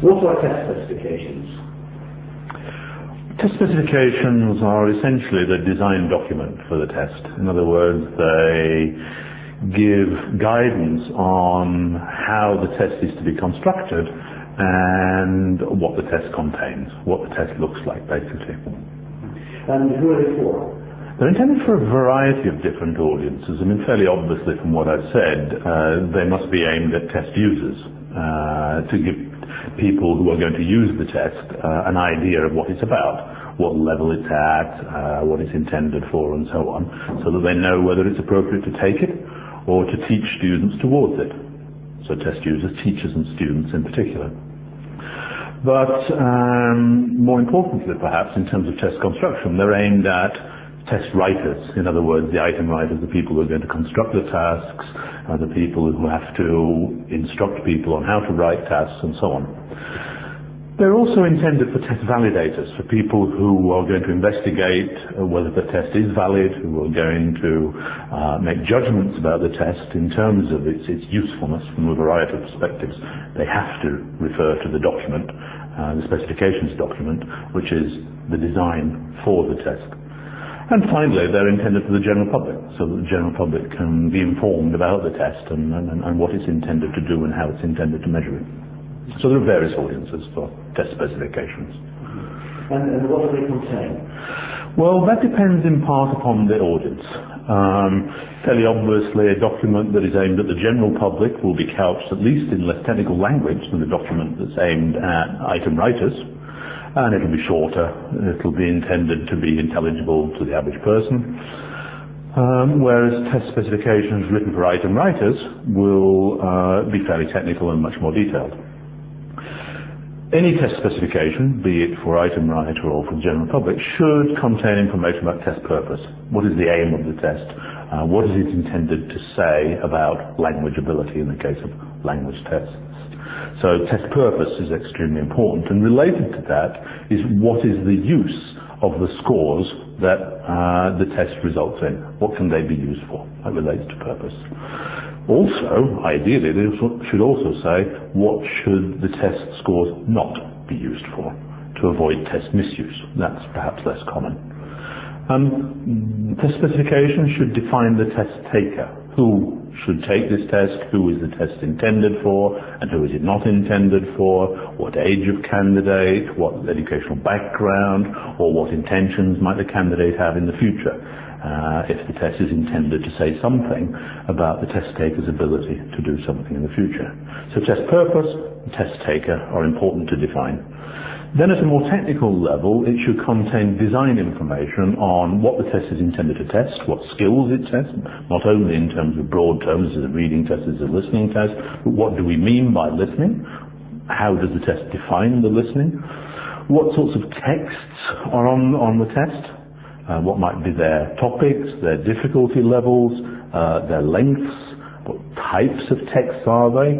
what are test specifications? Test specifications are essentially the design document for the test. In other words, they give guidance on how the test is to be constructed and what the test contains, what the test looks like, basically. And who are they for? They're intended for a variety of different audiences. I mean, fairly obviously from what I've said, uh, they must be aimed at test users uh, to give people who are going to use the test uh, an idea of what it's about, what level it's at, what it's intended for, and so on, so that they know whether it's appropriate to take it or to teach students towards it. So test users, teachers and students in particular. But um, more importantly, perhaps, in terms of test construction, they're aimed at test writers. In other words, the item writers, the people who are going to construct the tasks, uh, the people who have to instruct people on how to write tasks, and so on. They're also intended for test validators, for people who are going to investigate uh, whether the test is valid, who are going to uh, make judgments about the test in terms of its, its usefulness from a variety of perspectives. They have to refer to the document, uh, the specifications document, which is the design for the test. And finally, they're intended for the general public, so that the general public can be informed about the test and, and, and what it's intended to do and how it's intended to measure it. So there are various audiences for test specifications. And, and what do they contain? Well, that depends in part upon the audience. Um, fairly obviously, a document that is aimed at the general public will be couched at least in less technical language than the document that's aimed at item writers. And it'll be shorter. It'll be intended to be intelligible to the average person. Um, whereas test specifications written for item writers will uh, be fairly technical and much more detailed. Any test specification, be it for item writer or for the general public, should contain information about test purpose. What is the aim of the test? Uh, what is it intended to say about language ability in the case of language tests? So test purpose is extremely important. And related to that is what is the use of the scores that uh, the test results in? What can they be used for? That relates to purpose. Also, ideally, they should also say what should the test scores not be used for to avoid test misuse. That's perhaps less common. Um, test specification should define the test taker. Who should take this test, who is the test intended for, and who is it not intended for, what age of candidate, what educational background, or what intentions might the candidate have in the future uh, if the test is intended to say something about the test taker's ability to do something in the future. So test purpose and test taker are important to define. Then at a more technical level, it should contain design information on what the test is intended to test, what skills it tests, not only in terms of broad terms, is it a reading test, is it a listening test, but what do we mean by listening? How does the test define the listening? What sorts of texts are on, on the test? uh, what might be their topics, their difficulty levels, uh, their lengths, what types of texts are they,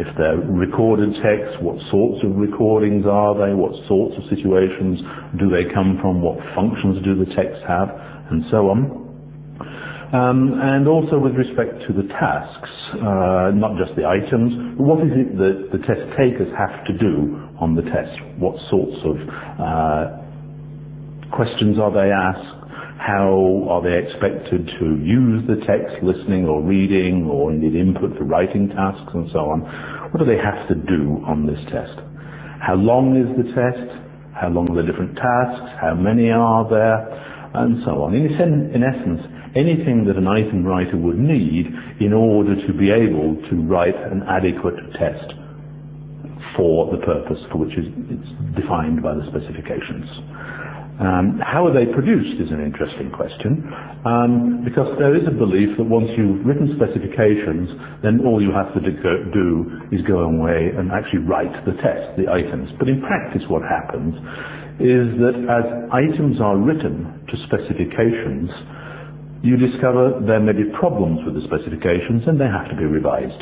if they're recorded texts, what sorts of recordings are they, what sorts of situations do they come from, what functions do the texts have, and so on. Um, and also with respect to the tasks, uh, not just the items, what is it that the test takers have to do on the test? What sorts of uh, questions are they asked? How are they expected to use the text, listening or reading, or indeed input for writing tasks and so on? What do they have to do on this test? How long is the test? How long are the different tasks? How many are there? And so on. In, in essence, anything that an item writer would need in order to be able to write an adequate test for the purpose for which it's defined by the specifications. Um, how are they produced is an interesting question, um, because there is a belief that once you've written specifications, then all you have to do is go away and actually write the test, the items. But in practice what happens is that as items are written to specifications, you discover there may be problems with the specifications and they have to be revised.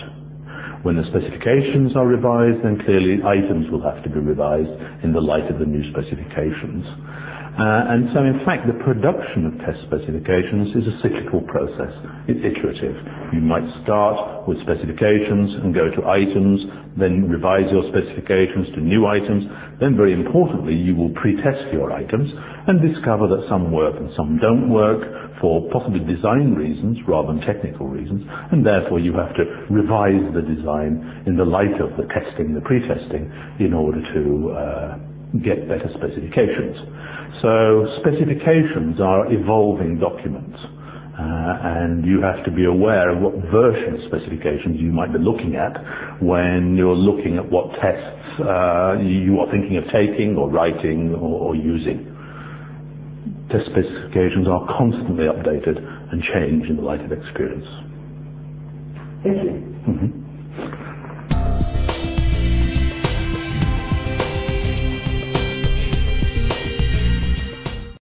When the specifications are revised, then clearly items will have to be revised in the light of the new specifications. Uh, and so in fact the production of test specifications is a cyclical process. It's iterative. You might start with specifications and go to items, then revise your specifications to new items, then very importantly you will pre-test your items and discover that some work and some don't work for possibly design reasons rather than technical reasons, and therefore you have to revise the design in the light of the testing, the pre-testing, in order to uh, get better specifications. So specifications are evolving documents. Uh, and you have to be aware of what version of specifications you might be looking at when you're looking at what tests uh, you are thinking of taking or writing or, or using. Test specifications are constantly updated and change in the light of experience. Thank you. Mm-hmm.